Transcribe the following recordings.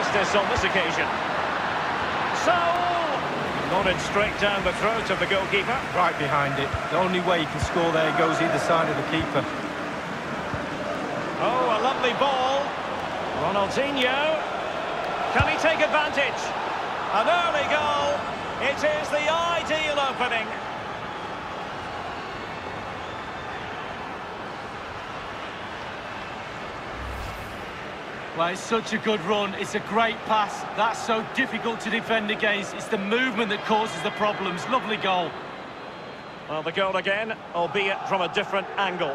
Do they mean business on this occasion? So, nodded straight down the throat of the goalkeeper. Right behind it. The only way you can score there goes either side of the keeper. Oh, a lovely ball. Ronaldinho. Can he take advantage? An early goal. It is the ideal opening. Well, it's such a good run. It's a great pass. That's so difficult to defend against. It's the movement that causes the problems. Lovely goal. Well, the goal again, albeit from a different angle.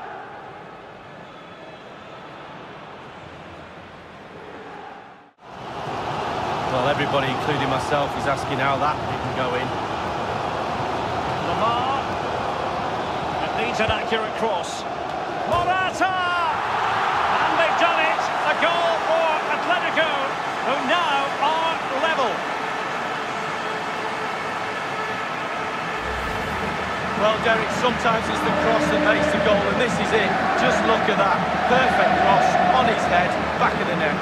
Well, everybody, including myself, is asking how that didn't go in. Lemar. It needs an accurate cross. Morata! And they've done it! A goal who now are level. Well, Derek, sometimes it's the cross that makes the goal, and this is it. Just look at that. Perfect cross, on his head, back of the net.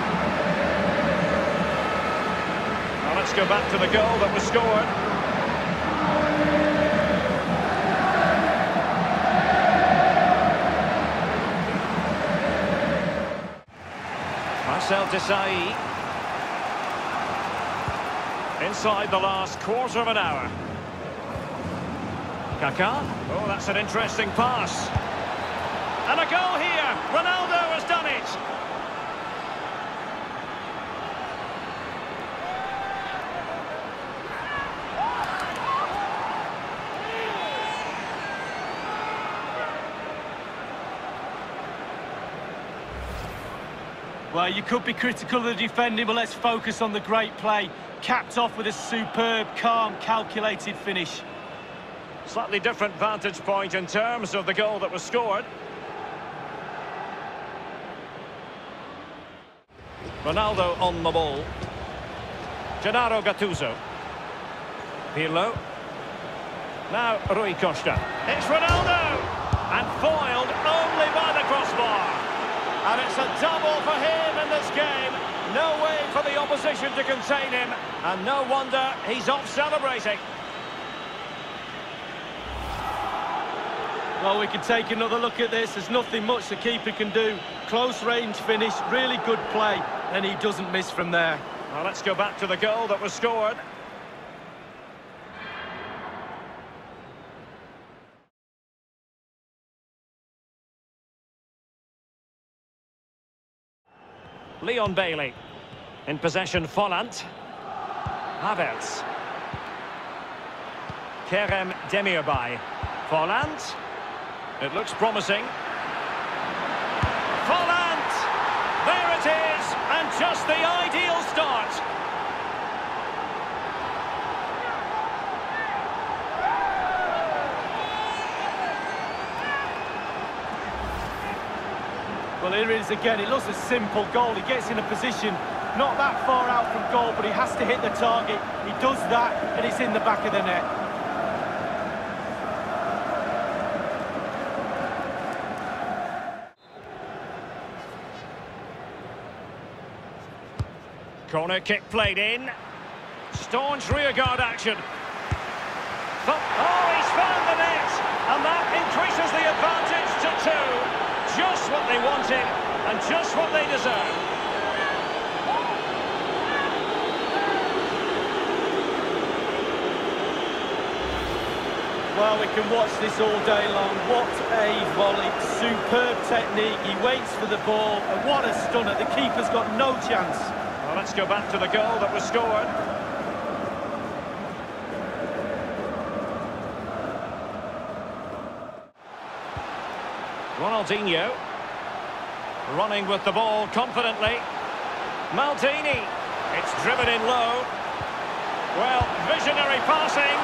Now let's go back to the goal that was scored. Marcel Desailly. Inside the last quarter of an hour. Kaká. Oh, that's an interesting pass. And a goal here. Ronaldo has done it. Well, you could be critical of the defending, but let's focus on the great play. Capped off with a superb, calm, calculated finish. Slightly different vantage point in terms of the goal that was scored. Ronaldo on the ball. Gennaro Gattuso. Pirlo. Now Rui Costa. It's Ronaldo! And foiled only by the crossbar. And it's a double for him in this game. No way for the opposition to contain him. And no wonder he's off celebrating. Well, we can take another look at this. There's nothing much the keeper can do. Close range finish, really good play, and he doesn't miss from there. Well, let's go back to the goal that was scored. Leon Bailey. In possession, Volland. Havertz. Kerem Demirbay. Volland. It looks promising. Volland! There it is! And just the ideal start. Well, here it is again. It looks a simple goal. He gets in a position not that far out from goal, but he has to hit the target. He does that, and it's in the back of the net. Corner kick played in. Staunch rearguard action. Oh, he's found the net! And that increases the advantage to two. Just what they wanted and just what they deserve. Well, we can watch this all day long. What a volley. Superb technique. He waits for the ball. And what a stunner. The keeper's got no chance. Well, let's go back to the goal that was scored. Ronaldinho. Running with the ball confidently. Maldini. It's driven in low. Well, visionary passing.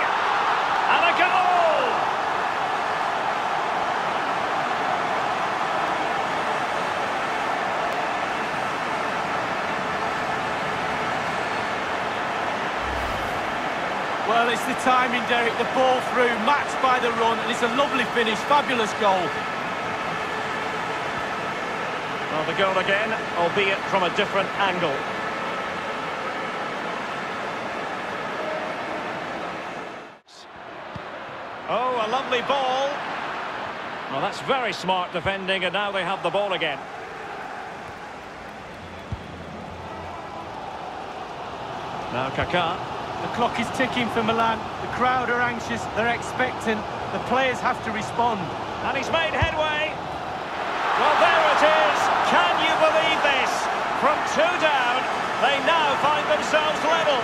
And a goal! Well, it's the timing, Derek. The ball through, matched by the run, and it's a lovely finish. Fabulous goal. Well, the goal again, albeit from a different angle. Oh, a lovely ball. Well, that's very smart defending, and now they have the ball again. Now Kaká. The clock is ticking for Milan. The crowd are anxious, they're expecting. The players have to respond. And he's made headway. Well, there it is. From two down, they now find themselves level.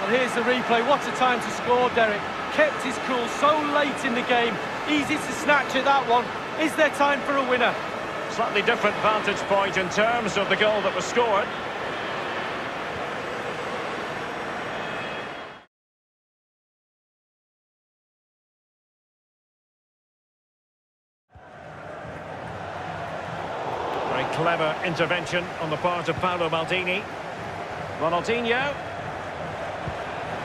Well, here's the replay. What a time to score, Derek. Kept his cool so late in the game. Easy to snatch at that one. Is there time for a winner? Slightly different vantage point in terms of the goal that was scored. Very clever intervention on the part of Paolo Maldini. Ronaldinho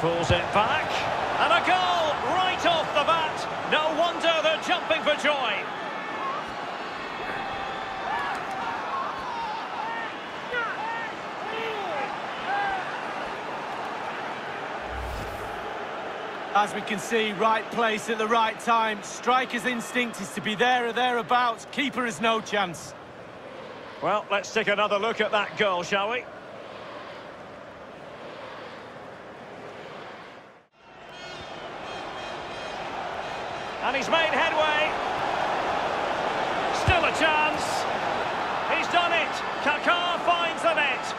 pulls it back and a goal right off the bat. No wonder they're jumping for joy. As we can see, right place at the right time. Striker's instinct is to be there or thereabouts. Keeper has no chance. Well, let's take another look at that goal, shall we? And he's made headway. Still a chance. He's done it. Kaká finds the net.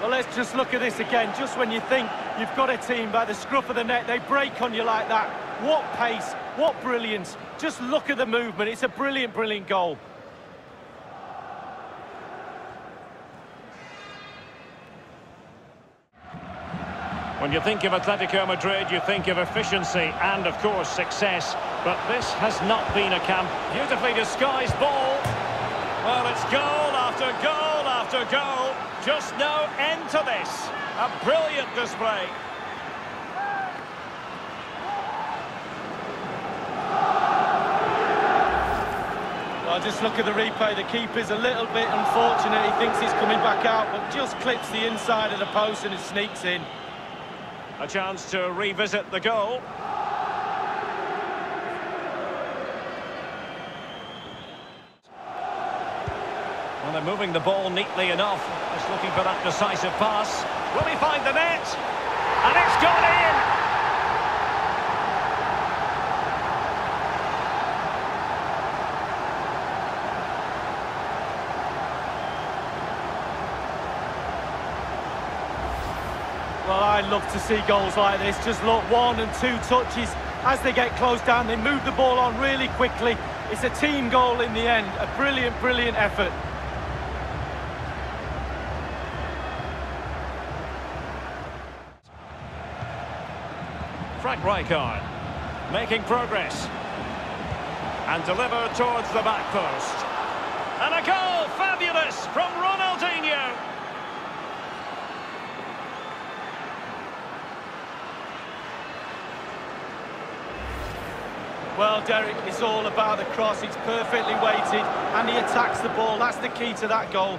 Well, let's just look at this again. Just when you think you've got a team by the scruff of the neck, they break on you like that. What pace, what brilliance. Just look at the movement. It's a brilliant, brilliant goal. When you think of Atletico Madrid, you think of efficiency and, of course, success. But this has not been a camp. Beautifully disguised ball. Well, it's goal after goal after goal. Just no end to this. A brilliant display. Well, just look at the replay. The keeper's a little bit unfortunate. He thinks he's coming back out, but just clips the inside of the post and it sneaks in. A chance to revisit the goal. They're moving the ball neatly enough. Just looking for that decisive pass. Will he find the net? And it's gone in! Well, I love to see goals like this. Just look, one and two touches. As they get close down, they move the ball on really quickly. It's a team goal in the end. A brilliant, brilliant effort. Frank Rijkaard making progress. And delivered towards the back post. And a goal! Fabulous from Ronaldinho! Well, Derek, it's all about the cross. It's perfectly weighted, and he attacks the ball. That's the key to that goal.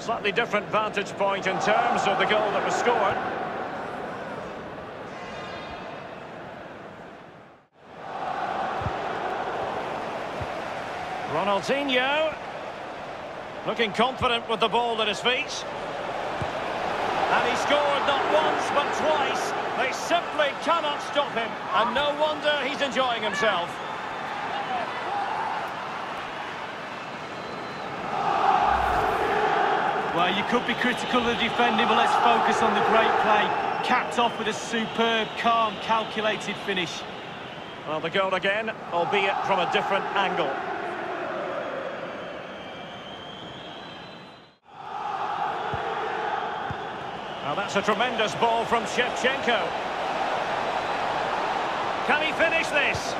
Slightly different vantage point in terms of the goal that was scored. Ronaldinho. Looking confident with the ball at his feet. And he scored not once but twice. They simply cannot stop him. And no wonder he's enjoying himself. Well, you could be critical of the defending, but let's focus on the great play. Capped off with a superb, calm, calculated finish. Well, the goal again, albeit from a different angle. A tremendous ball from Shevchenko. Can he finish this?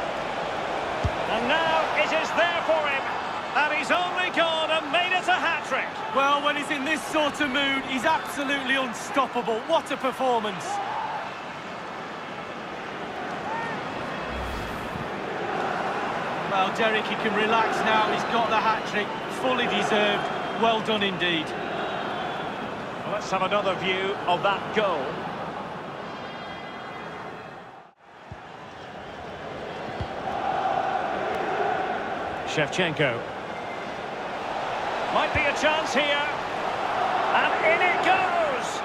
And now it is there for him. And he's only gone and made it a hat-trick. Well, when he's in this sort of mood, he's absolutely unstoppable. What a performance. Well, Derek, he can relax now. He's got the hat-trick, fully deserved. Well done indeed. Let's have another view of that goal. Shevchenko. Might be a chance here. And in it goes!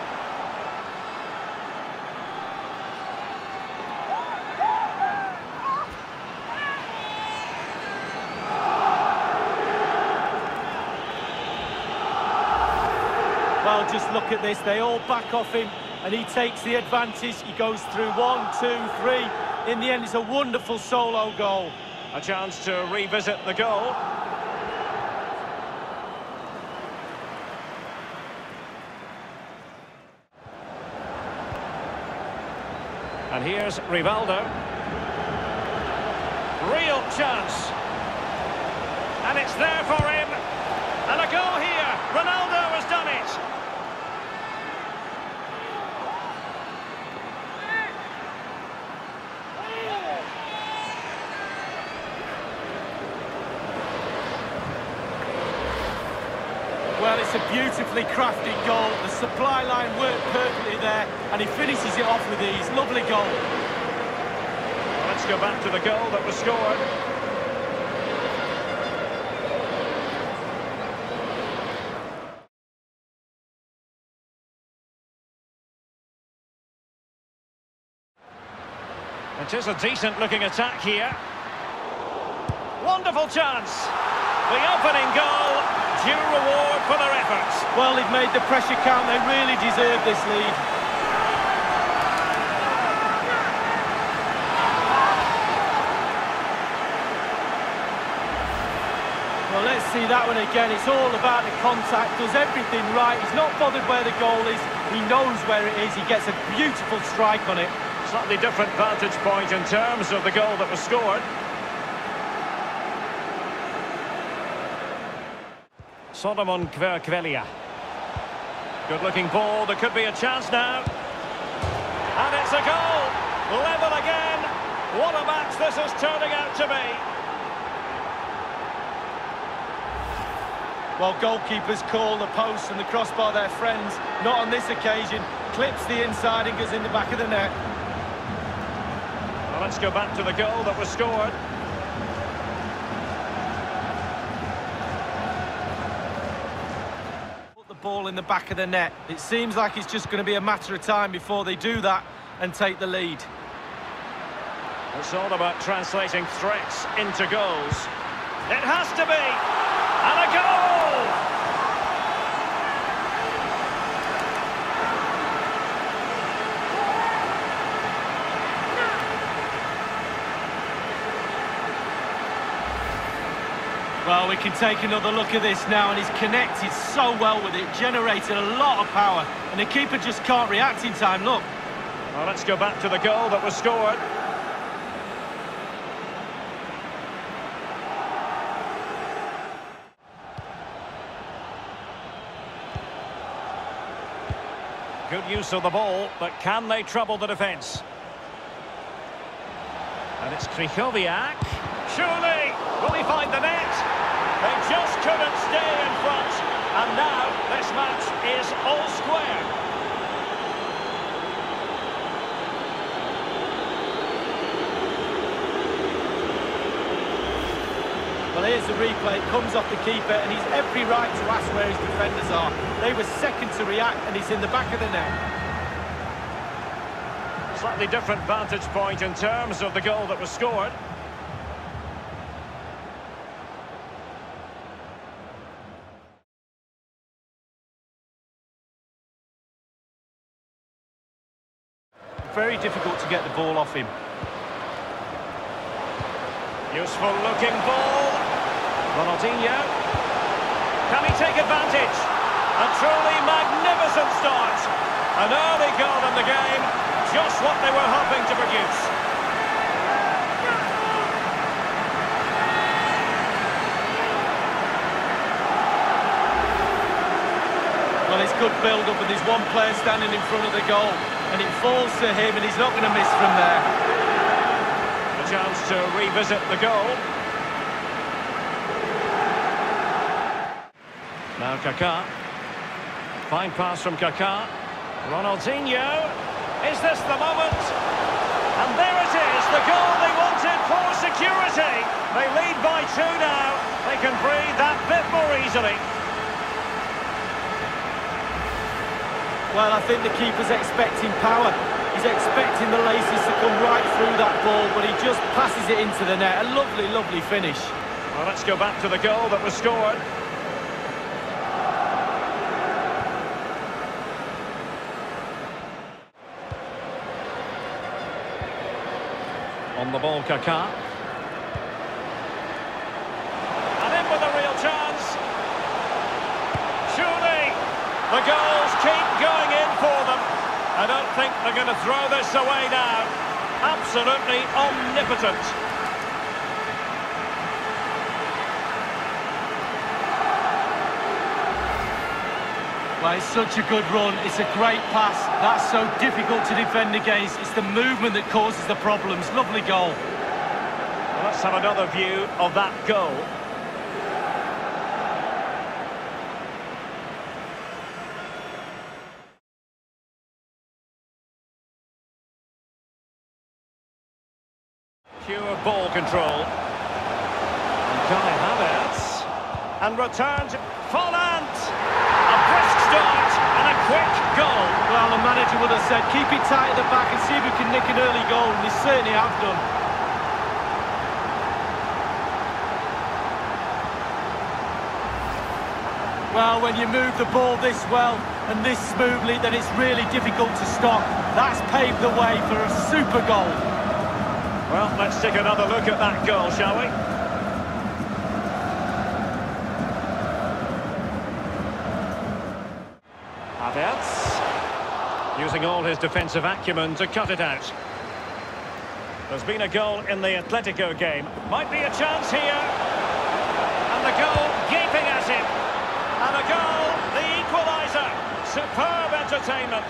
Well, just look at this. They all back off him, and he takes the advantage. He goes through one, two, three. In the end, it's a wonderful solo goal. A chance to revisit the goal. And here's Rivaldo. Real chance. And it's there for him. And a goal here. Ronaldo has done it. Well, it's a beautifully crafted goal. The supply line worked perfectly there, and he finishes it off with ease. Lovely goal. Let's go back to the goal that was scored. It is a decent-looking attack here. Wonderful chance. The opening goal, due reward for their efforts. Well, they've made the pressure count. They really deserve this lead. Well, let's see that one again. It's all about the contact, does everything right. He's not bothered where the goal is. He knows where it is. He gets a beautiful strike on it. Slightly different vantage point in terms of the goal that was scored. Solomon Kvirkvelia. Good looking ball, there could be a chance now. And it's a goal! Level again! What a match this is turning out to be! Well, goalkeepers call the post and the crossbar their friends. Not on this occasion. Clips the inside and goes in the back of the net. Well, let's go back to the goal that was scored. Put the ball in the back of the net. It seems like it's just going to be a matter of time before they do that and take the lead. It's all about translating threats into goals. It has to be! And a goal! We can take another look at this now, and he's connected so well with it, generated a lot of power, and the keeper just can't react in time. Look, Well, let's go back to the goal that was scored. Good use of the ball, but can they trouble the defence? And it's Krychowiak. Surely, will he find the net? They just couldn't stay in front. And now, this match is all square. well, here's the replay. It comes off the keeper, and he's every right to ask where his defenders are. They were second to react, and he's in the back of the net. Slightly different vantage point in terms of the goal that was scored. Very difficult to get the ball off him. Useful looking ball. Ronaldinho. Can he take advantage? A truly magnificent start. An early goal in the game. Just what they were hoping to produce. Well, it's good build-up, and there's one player standing in front of the goal, and it falls to him and he's not going to miss from there. A chance to revisit the goal. Now Kaká. Fine pass from Kaká. Ronaldinho. Is this the moment? And there it is, the goal they wanted for security. They lead by two now. They can breathe that bit more easily. Well, I think the keeper's expecting power. He's expecting the laces to come right through that ball, but he just passes it into the net. A lovely, lovely finish. Well, let's go back to the goal that was scored. On the ball, Kaká. And in with a real chance. Surely, the goals keep going in for them. I don't think they're going to throw this away now. Absolutely omnipotent. Well, it's such a good run. It's a great pass. That's so difficult to defend against. It's the movement that causes the problems. Lovely goal. Well, let's have another view of that goal. Pure ball control. And Kai Havertz. And returned. Volland. A brisk start and a quick goal. Well, the manager would have said, keep it tight at the back and see if you can nick an early goal, and they certainly have done. Well, when you move the ball this well and this smoothly, then it's really difficult to stop. That's paved the way for a super goal. Well, let's take another look at that goal, shall we? Havertz. Using all his defensive acumen to cut it out. There's been a goal in the Atletico game. Might be a chance here. And the goal gaping at him. And a goal, the equaliser. Superb entertainment.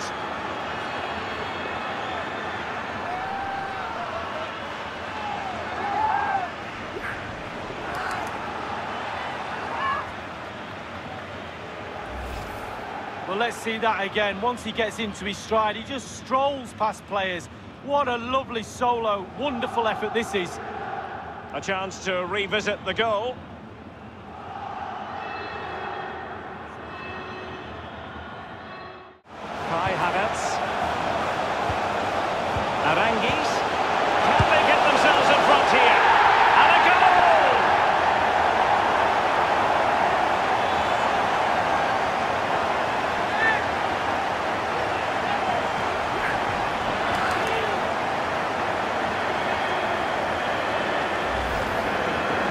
Well, let's see that again. Once he gets into his stride, he just strolls past players. What a lovely solo. Wonderful effort this is. A chance to revisit the goal. Kai Havertz. Aránguiz. Can they get themselves in front here? And a goal!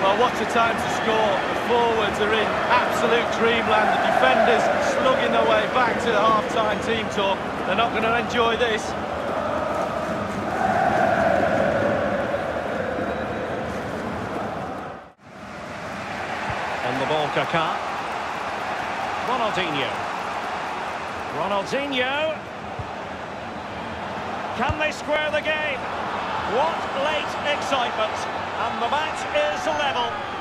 Well, what a time to score. The forwards are in absolute dreamland. The defenders slugging their way back to the half-time team talk. They're not going to enjoy this. On the ball, Kaká. Ronaldinho. Ronaldinho. Can they square the game? What late excitement. And the match is level.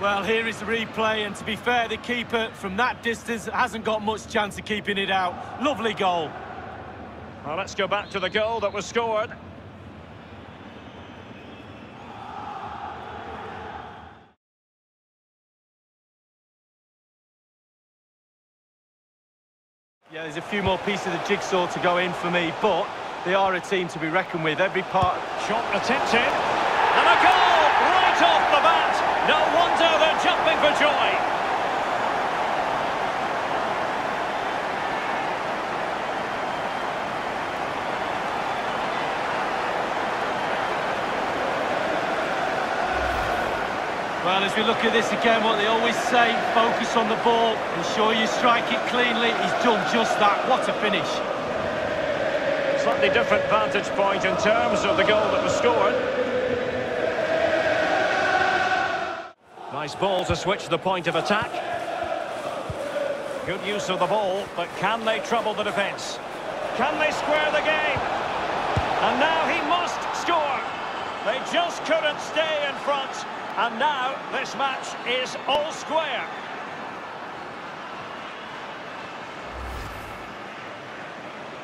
Well, here is the replay, and to be fair, the keeper from that distance hasn't got much chance of keeping it out. Lovely goal. Well, let's go back to the goal that was scored. Yeah, there's a few more pieces of the jigsaw to go in for me, but they are a team to be reckoned with. Every part... Shot attempted. And a goal right off the bat. No wonder they're jumping for joy. Well, as we look at this again, what they always say, focus on the ball, ensure you strike it cleanly. He's done just that. What a finish. Slightly different vantage point in terms of the goal that was scored. Nice ball to switch the point of attack. Good use of the ball, but can they trouble the defence? Can they square the game? And now he. They just couldn't stay in front. And now this match is all square.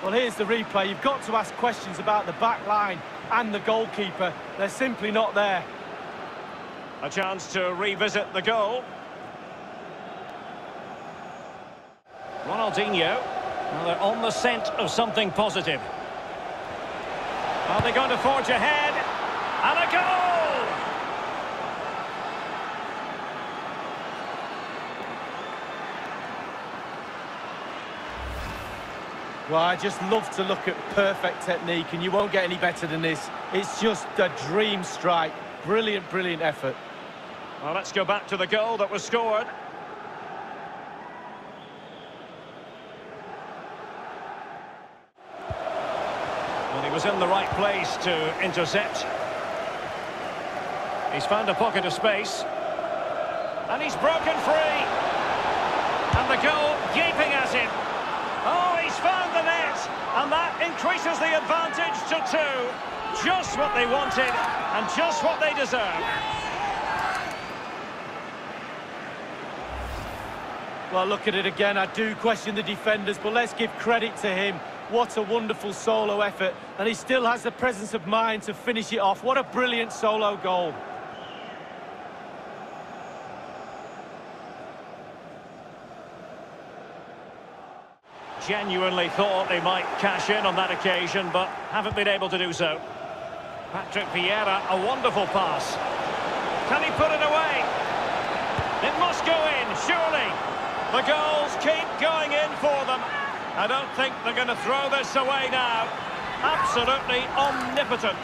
Well, here's the replay. You've got to ask questions about the back line and the goalkeeper. They're simply not there. A chance to revisit the goal. Ronaldinho. Well, they're on the scent of something positive. Are they going to forge ahead? And a goal! Well, I just love to look at perfect technique, and you won't get any better than this. It's just a dream strike. Brilliant, brilliant effort. Well, let's go back to the goal that was scored. Well, he was in the right place to intercept. He's found a pocket of space. And he's broken free. And the goal gaping at him. Oh, he's found the net. And that increases the advantage to two. Just what they wanted and just what they deserve. Well, look at it again. I do question the defenders, but let's give credit to him. What a wonderful solo effort. And he still has the presence of mind to finish it off. What a brilliant solo goal. Genuinely thought they might cash in on that occasion, but haven't been able to do so. Patrick Vieira, a wonderful pass. Can he put it away? It must go in, surely. The goals keep going in for them. I don't think they're going to throw this away now. Absolutely omnipotent.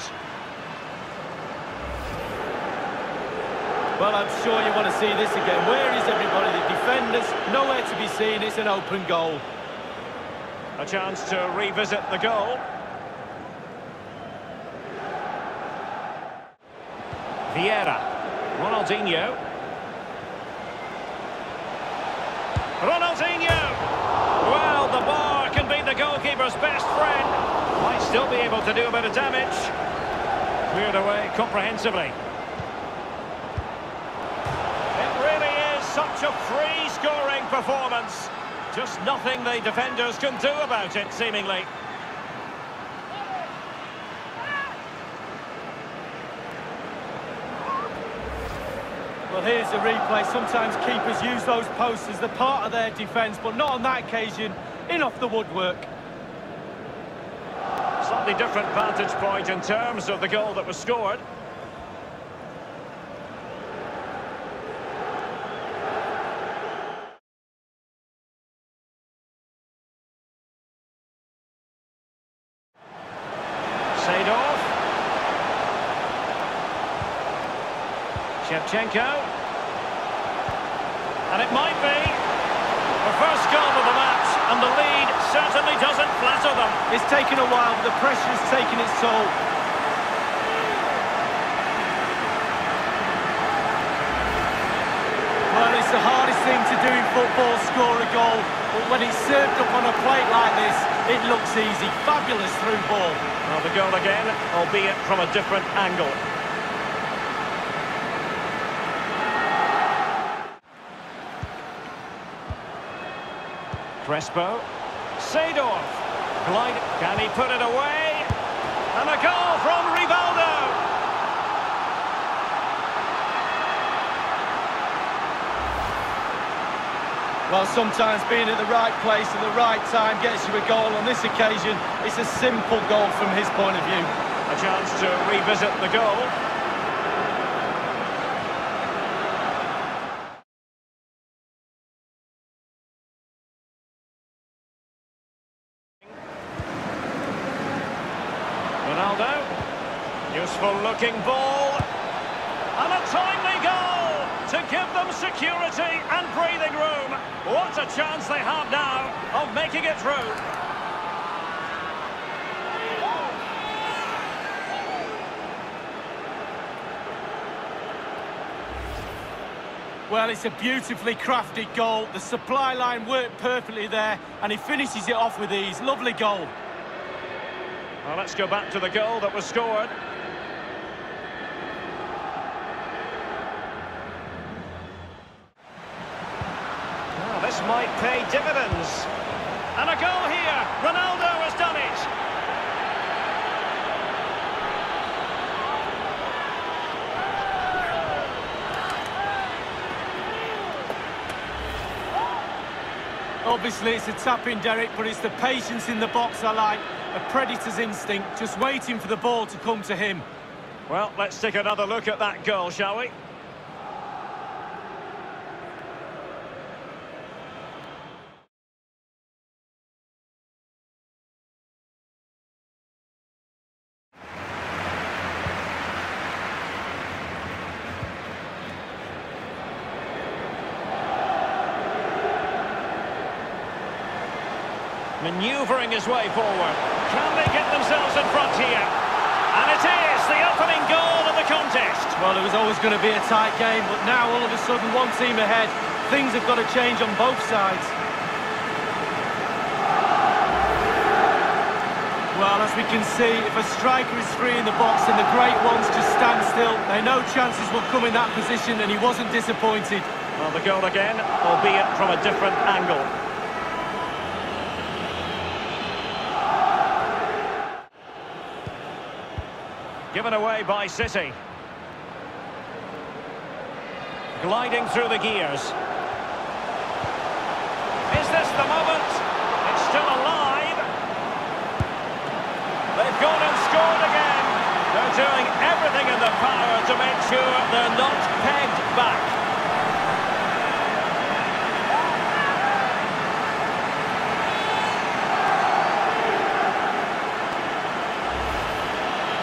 Well, I'm sure you want to see this again. Where is everybody? The defenders, nowhere to be seen. It's an open goal. A chance to revisit the goal. Vieira. Ronaldinho. Ronaldinho! Well, the bar can be the goalkeeper's best friend. Might still be able to do a bit of damage. Cleared away comprehensively. It really is such a free-scoring performance. Just nothing the defenders can do about it, seemingly. Well, here's the replay. Sometimes keepers use those posts as the part of their defence, but not on that occasion. In off the woodwork. Slightly different vantage point in terms of the goal that was scored. Seedorf. Shevchenko. And it might be the first goal of the match, and the lead certainly doesn't flatter them. It's taken a while, but the pressure's taken its toll. Well, it's the hardest thing to do in football, score a goal. But when it's served up on a plate like this, it looks easy. Fabulous through ball. Well, the goal again, albeit from a different angle. Crespo. Seedorf. Glide. Can he put it away? And a goal from Rivaldo. Well, sometimes being at the right place at the right time gets you a goal. On this occasion, it's a simple goal from his point of view. A chance to revisit the goal. Ronaldo. Ball. And a timely goal to give them security and breathing room. What a chance they have now of making it through. Well, it's a beautifully crafted goal. The supply line worked perfectly there, and he finishes it off with ease. Lovely goal. Well, let's go back to the goal that was scored. Well, this might pay dividends. And a goal here. Ronaldo has done it. Obviously, it's a tap-in, Derek, but it's the patience in the box I like. A predator's instinct, just waiting for the ball to come to him. Well, let's take another look at that goal, shall we? Manoeuvring his way forward. Can they get themselves in front here? And it is the opening goal of the contest. Well, it was always going to be a tight game, but now all of a sudden one team ahead. Things have got to change on both sides. Well, as we can see, if a striker is free in the box and the great ones just stand still, they know chances will come in that position and he wasn't disappointed. Well, the goal again, albeit from a different angle. Given away by City. Gliding through the gears. Is this the moment? It's still alive. They've gone and scored again. They're doing everything in their power to make sure they're not pegged back.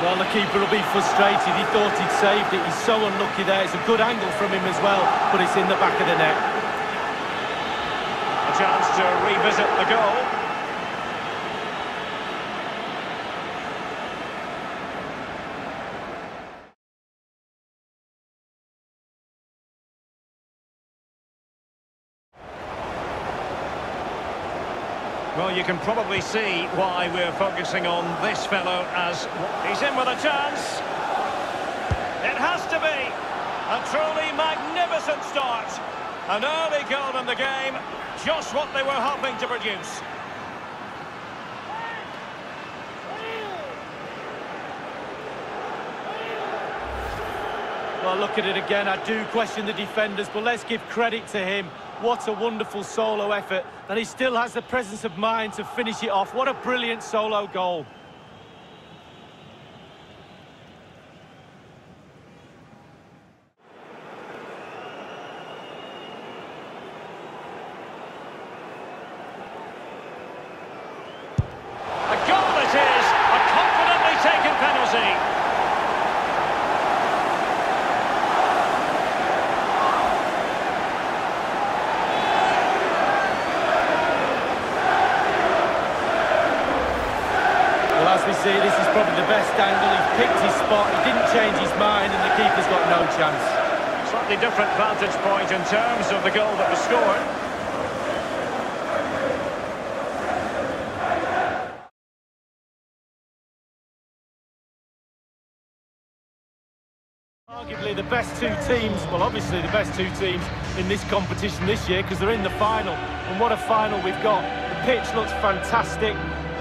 Well, the keeper will be frustrated. He thought he'd saved it. He's so unlucky there. It's a good angle from him as well, but it's in the back of the net. A chance to revisit the goal. Well, you can probably see why we're focusing on this fellow as he's in with a chance. It has to be a truly magnificent start. An early goal in the game, just what they were hoping to produce. Well, look at it again. I do question the defenders, but let's give credit to him. What a wonderful solo effort. And he still has the presence of mind to finish it off. What a brilliant solo goal. see, this is probably the best angle. He's picked his spot, he didn't change his mind, and the keeper's got no chance. Slightly different vantage point in terms of the goal that was scored. Arguably the best two teams, well obviously the best two teams in this competition this year because they're in the final. And what a final we've got. The pitch looks fantastic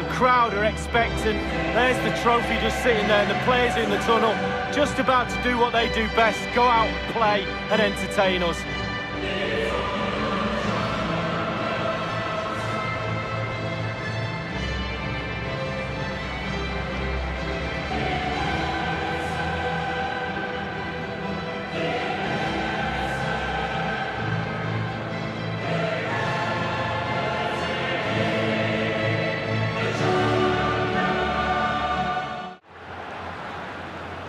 crowd are expectant. There's the trophy just sitting there, and the players in the tunnel just about to do what they do best, go out, play and entertain us.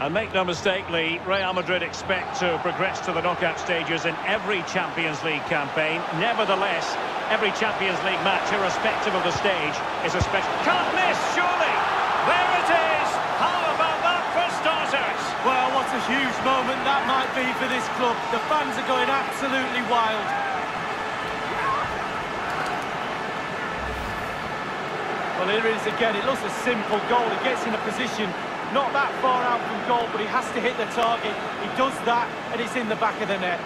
And make no mistake, Lee, Real Madrid expect to progress to the knockout stages in every Champions League campaign. Nevertheless, every Champions League match, irrespective of the stage, is a special... Can't miss, surely! There it is! How about that for starters? Well, what a huge moment that might be for this club. The fans are going absolutely wild. Well, here it is again. It looks a simple goal. He gets in a position not that far out from goal, but he has to hit the target. He does that, and it's in the back of the net.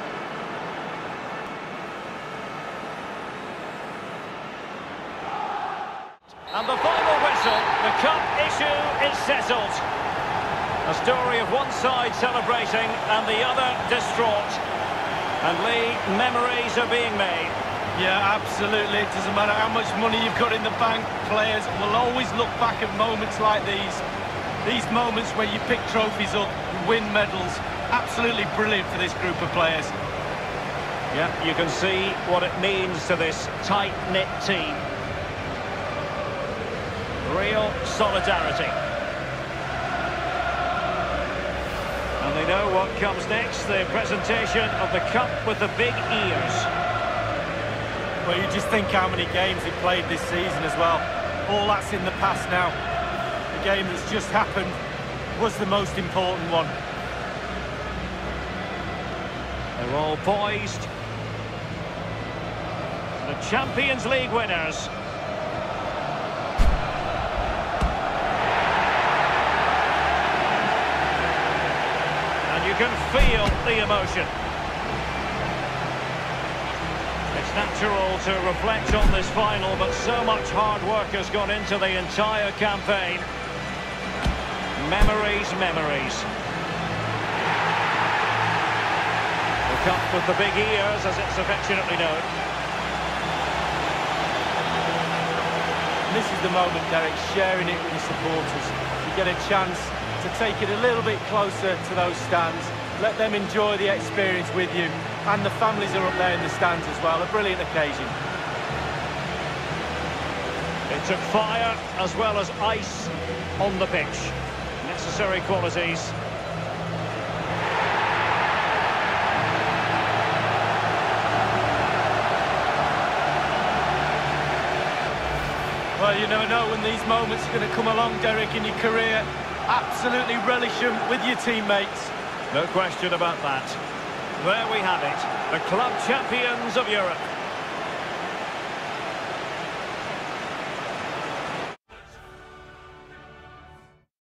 And the final whistle, the cup issue is settled. A story of one side celebrating and the other distraught. And Lee, memories are being made. Yeah, absolutely. It doesn't matter how much money you've got in the bank. Players will always look back at moments like these. These moments where you pick trophies up, win medals. Absolutely brilliant for this group of players. Yeah, you can see what it means to this tight-knit team. Real solidarity. And they know what comes next, the presentation of the Cup with the big ears. Well, you just think how many games he played this season as well. All that's in the past now. Game that's just happened was the most important one. They're all poised. The Champions League winners. And you can feel the emotion. It's natural to reflect on this final, but so much hard work has gone into the entire campaign. Memories, memories. The cup with the big ears, as it's affectionately known. This is the moment, Derek, sharing it with your supporters. You get a chance to take it a little bit closer to those stands. Let them enjoy the experience with you. And the families are up there in the stands as well. A brilliant occasion. It took fire as well as ice on the pitch. Necessary qualities. Well, you never know when these moments are going to come along, Derek, in your career. Absolutely relish them with your teammates. No question about that. There we have it. The club champions of Europe.